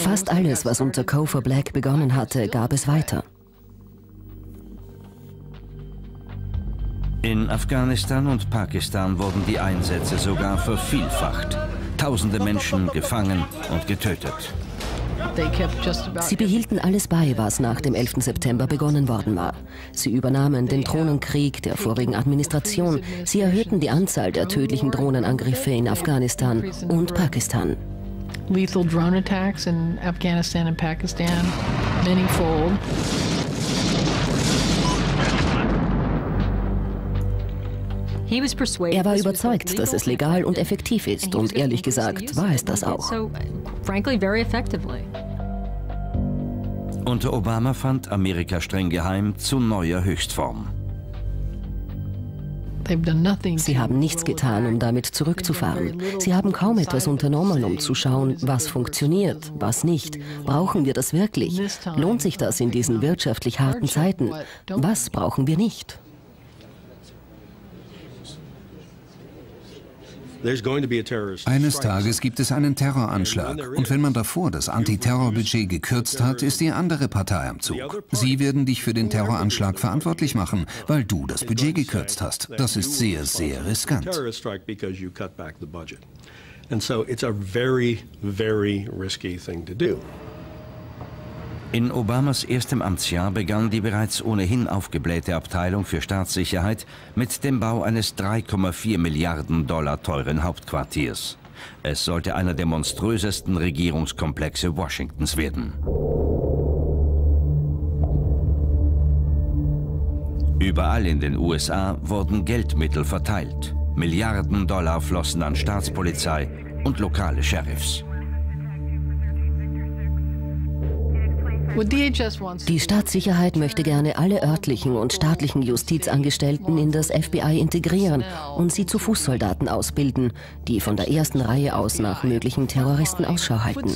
Speaker 3: Fast alles, was unter Cofer Black begonnen hatte, gab es weiter.
Speaker 1: In Afghanistan und Pakistan wurden die Einsätze sogar vervielfacht. Tausende Menschen gefangen und getötet.
Speaker 3: Sie behielten alles bei, was nach dem 11. September begonnen worden war. Sie übernahmen den Drohnenkrieg der vorigen Administration. Sie erhöhten die Anzahl der tödlichen Drohnenangriffe in Afghanistan und Pakistan. Lethal drone attacks in Afghanistan and Pakistan, manyfold. Er war überzeugt, dass es legal und effektiv ist und ehrlich gesagt war es das auch.
Speaker 1: Unter Obama fand Amerika streng geheim zu neuer Höchstform.
Speaker 3: Sie haben nichts getan, um damit zurückzufahren. Sie haben kaum etwas unternommen, um zu schauen, was funktioniert, was nicht. Brauchen wir das wirklich? Lohnt sich das in diesen wirtschaftlich harten Zeiten? Was brauchen wir nicht?
Speaker 2: Eines Tages gibt es einen Terroranschlag. Und wenn man davor das Antiterrorbudget gekürzt hat, ist die andere Partei am Zug. Sie werden dich für den Terroranschlag verantwortlich machen, weil du das Budget gekürzt hast. Das ist sehr, sehr riskant. And so it's a very, very risky thing to do.
Speaker 1: In Obamas erstem Amtsjahr begann die bereits ohnehin aufgeblähte Abteilung für Staatssicherheit mit dem Bau eines 3,4 Milliarden Dollar teuren Hauptquartiers. Es sollte einer der monströsesten Regierungskomplexe Washingtons werden. Überall in den USA wurden Geldmittel verteilt. Milliarden Dollar flossen an Staatspolizei und lokale Sheriffs.
Speaker 3: Die Staatssicherheit möchte gerne alle örtlichen und staatlichen Justizangestellten in das FBI integrieren und sie zu Fußsoldaten ausbilden, die von der ersten Reihe aus nach möglichen Terroristen Ausschau halten.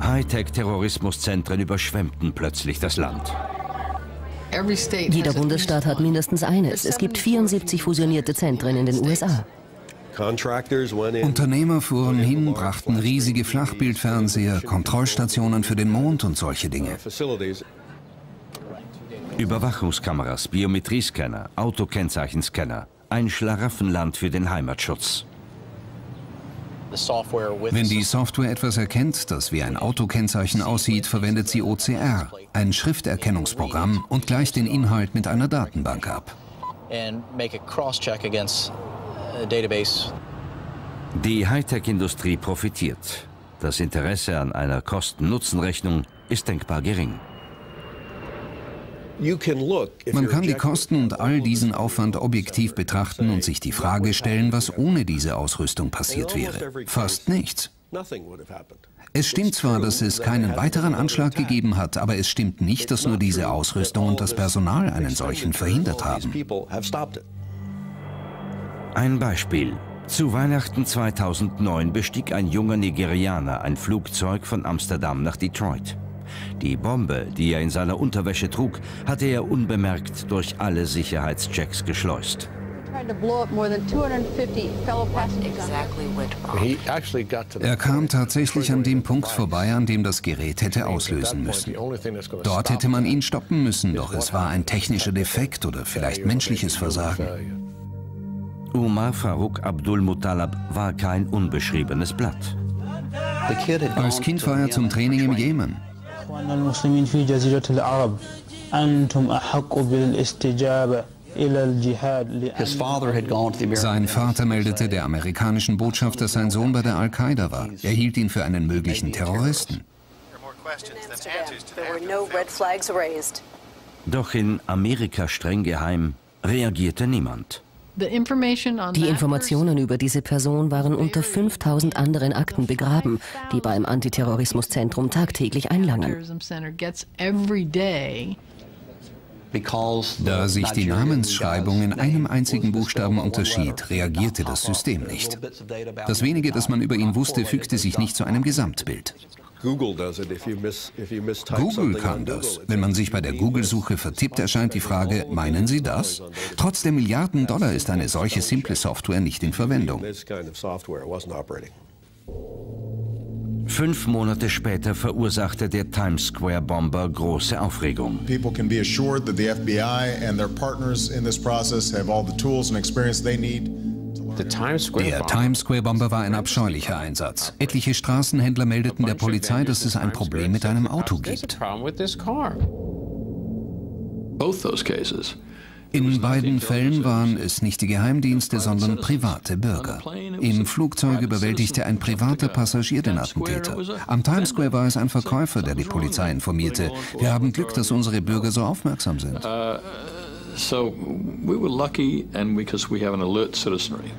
Speaker 1: Hightech-Terrorismuszentren überschwemmten plötzlich das Land.
Speaker 3: Jeder Bundesstaat hat mindestens eines. Es gibt 74 fusionierte Zentren in den USA.
Speaker 2: Unternehmer fuhren hin, brachten riesige Flachbildfernseher, Kontrollstationen für den Mond und solche Dinge.
Speaker 1: Überwachungskameras, Biometriescanner, Autokennzeichenscanner. Ein Schlaraffenland für den Heimatschutz.
Speaker 2: Wenn die Software etwas erkennt, das wie ein Autokennzeichen aussieht, verwendet sie OCR, ein Schrifterkennungsprogramm, und gleicht den Inhalt mit einer Datenbank ab.
Speaker 1: Die Hightech-Industrie profitiert. Das Interesse an einer Kosten-Nutzen-Rechnung ist denkbar gering.
Speaker 2: Man kann die Kosten und all diesen Aufwand objektiv betrachten und sich die Frage stellen, was ohne diese Ausrüstung passiert wäre. Fast nichts. Es stimmt zwar, dass es keinen weiteren Anschlag gegeben hat, aber es stimmt nicht, dass nur diese Ausrüstung und das Personal einen solchen verhindert haben.
Speaker 1: Ein Beispiel. Zu Weihnachten 2009 bestieg ein junger Nigerianer ein Flugzeug von Amsterdam nach Detroit. Die Bombe, die er in seiner Unterwäsche trug, hatte er unbemerkt durch alle Sicherheitschecks geschleust.
Speaker 2: Er kam tatsächlich an dem Punkt vorbei, an dem das Gerät hätte auslösen müssen. Dort hätte man ihn stoppen müssen, doch es war ein technischer Defekt oder vielleicht menschliches Versagen.
Speaker 1: Umar Farouk Abdul Muttalab war kein unbeschriebenes Blatt.
Speaker 2: Als Kind war er zum Training im Jemen. Sein Vater meldete der amerikanischen Botschaft, dass sein Sohn bei der Al-Qaida war. Er hielt ihn für einen möglichen Terroristen.
Speaker 1: Doch in Amerika streng geheim reagierte niemand.
Speaker 3: Die Informationen über diese Person waren unter 5000 anderen Akten begraben, die beim Antiterrorismuszentrum tagtäglich einlangen.
Speaker 2: Da sich die Namensschreibung in einem einzigen Buchstaben unterschied, reagierte das System nicht. Das wenige, das man über ihn wusste, fügte sich nicht zu einem Gesamtbild. Google kann das. Wenn man sich bei der Google-Suche vertippt, erscheint die Frage, meinen Sie das? Trotz der Milliarden Dollar ist eine solche simple Software nicht in Verwendung.
Speaker 1: Fünf Monate später verursachte der Times Square Bomber große Aufregung. People
Speaker 2: der Times Square-Bomber war ein abscheulicher Einsatz. Etliche Straßenhändler meldeten der Polizei, dass es ein Problem mit einem Auto gibt. In beiden Fällen waren es nicht die Geheimdienste, sondern private Bürger. Im Flugzeug überwältigte ein privater Passagier den Attentäter. Am Times Square war es ein Verkäufer, der die Polizei informierte. Wir haben Glück, dass unsere Bürger so aufmerksam sind. So we were lucky and because we have an alert citizenry.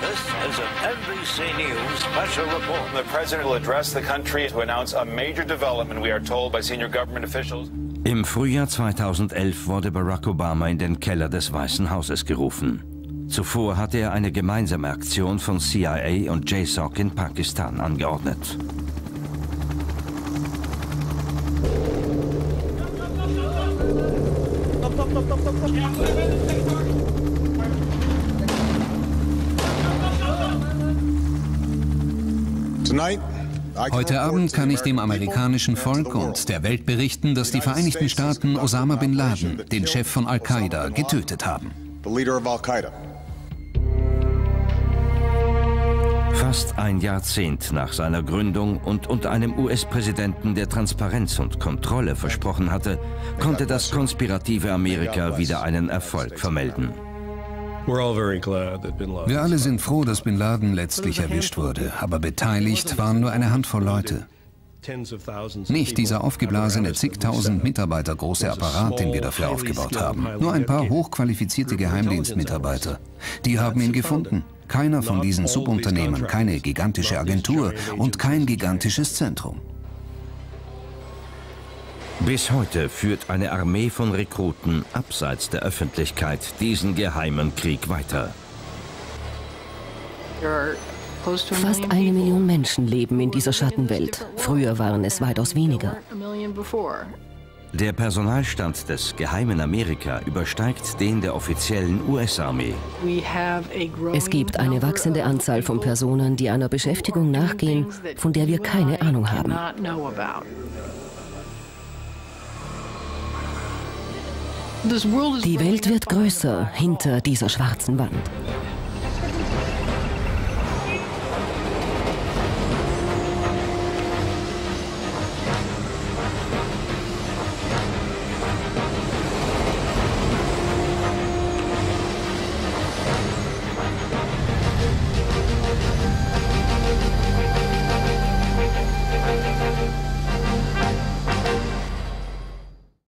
Speaker 1: This is an NBC News special report. The president will address the country to announce a major development, we are told by senior government officials. Im Frühjahr 2011 wurde Barack Obama in den Keller des Weißen Hauses gerufen. Zuvor hatte er eine gemeinsame Aktion von CIA und JSOC in Pakistan angeordnet.
Speaker 2: Heute Abend kann ich dem amerikanischen Volk und der Welt berichten, dass die Vereinigten Staaten Osama bin Laden, den Chef von Al-Qaida, getötet haben.
Speaker 1: Fast ein Jahrzehnt nach seiner Gründung und unter einem US-Präsidenten, der Transparenz und Kontrolle versprochen hatte, konnte das konspirative Amerika wieder einen Erfolg vermelden.
Speaker 2: Wir alle sind froh, dass Bin Laden letztlich erwischt wurde, aber beteiligt waren nur eine Handvoll Leute. Nicht dieser aufgeblasene zigtausend Mitarbeiter große Apparat, den wir dafür aufgebaut haben. Nur ein paar hochqualifizierte Geheimdienstmitarbeiter. Die haben ihn gefunden. Keiner von diesen Subunternehmen, keine gigantische Agentur und kein gigantisches Zentrum.
Speaker 1: Bis heute führt eine Armee von Rekruten abseits der Öffentlichkeit diesen geheimen Krieg weiter.
Speaker 3: Fast eine Million Menschen leben in dieser Schattenwelt. Früher waren es weitaus weniger.
Speaker 1: Der Personalstand des geheimen Amerika übersteigt den der offiziellen US-Armee.
Speaker 3: Es gibt eine wachsende Anzahl von Personen, die einer Beschäftigung nachgehen, von der wir keine Ahnung haben. Die Welt wird größer hinter dieser schwarzen Wand.